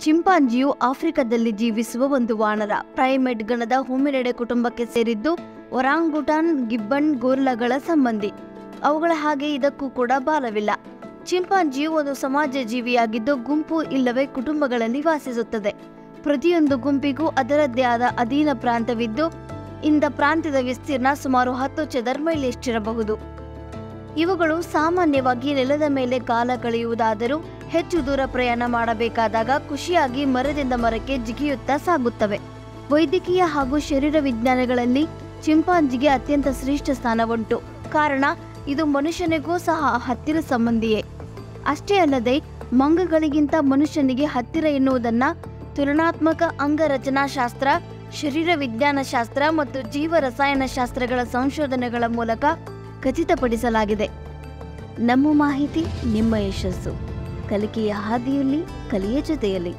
ಚಿಂಪಾಂಜಿಯು ಆಫ್ರಿಕಾದಲ್ಲಿ ಜೀವಿಸುವ ಒಂದು ವಾನರ. ಪ್ರೈಮೇಟ್ ಗಣದ ಹೋಮಿನೆಡೆ ಕುಟುಂಬಕ್ಕೆ ಸೇರಿದ್ದು ಒರಾಂಗುಟಾನ್, ಗಿಬ್ಬನ್, ಗೋರ್ಲಗಳ ಸಂಬಂಧಿ. ಅವುಗಳ ಹಾಗೆ ಇದಕ್ಕೂ ಕೂಡ ಬಾಲವಿಲ್ಲ. ಚಿಂಪಾಂಜಿಯು ಒಂದು ಸಮಾಜ ಜೀವಿಯಾಗಿದ್ದು ಗುಂಪು ಇಲ್ಲವೇ ಕುಟುಂಬಗಳಲ್ಲಿ ವಾಸಿಸುತ್ತದೆ. ಪ್ರತಿಯೊಂದು ಗುಂಪಿಗೂ ಅದರದ್ದೇ ಆದ ಅಧೀನ ಪ್ರಾಂತವಿದ್ದು, ಇಂದ ಪ್ರಾಂತ್ಯದ ವಿಸ್ತೀರ್ಣ ಸುಮಾರು ಹತ್ತು ಚದರ್ ಮೈಲಿಯಷ್ಟಿರಬಹುದು ಇವುಗಳು ಸಾಮಾನ್ಯವಾಗಿ ನೆಲದ ಮೇಲೆ ಕಾಲ ಕಳೆಯುವುದಾದರೂ ಹೆಚ್ಚು ದೂರ ಪ್ರಯಾಣ ಮಾಡಬೇಕಾದಾಗ ಖುಷಿಯಾಗಿ ಮರದಿಂದ ಮರಕ್ಕೆ ಜಿಗಿಯುತ್ತಾ ಸಾಗುತ್ತವೆ. ವೈದ್ಯಕೀಯ ಹಾಗೂ ಶರೀರ ವಿಜ್ಞಾನಗಳಲ್ಲಿ ಚಿಂಪಾಂಜಿಗೆ ಅತ್ಯಂತ ಶ್ರೇಷ್ಠ ಸ್ಥಾನವುಂಟು. ಕಾರಣ, ಇದು ಮನುಷ್ಯನಿಗೂ ಸಹ ಹತ್ತಿರ ಸಂಬಂಧಿಯೇ. ಅಷ್ಟೇ ಅಲ್ಲದೆ, ಮಂಗಗಳಿಗಿಂತ ಮನುಷ್ಯನಿಗೆ ಹತ್ತಿರ ಎನ್ನುವುದನ್ನ ತುಲನಾತ್ಮಕ ಅಂಗರಚನಾಶಾಸ್ತ್ರ, ಶರೀರ ವಿಜ್ಞಾನ ಶಾಸ್ತ್ರ ಮತ್ತು ಜೀವ ರಸಾಯನ ಶಾಸ್ತ್ರಗಳ ಸಂಶೋಧನೆಗಳ ಮೂಲಕ ಖಚಿತಪಡಿಸಲಾಗಿದೆ. ನಮ್ಮ ಮಾಹಿತಿ ನಿಮ್ಮ ಯಶಸ್ಸು. ಕಲಿಕೆಯ ಹಾದಿಯಲ್ಲಿ ಕಲಿಯ ಜೊತೆಯಲ್ಲಿ.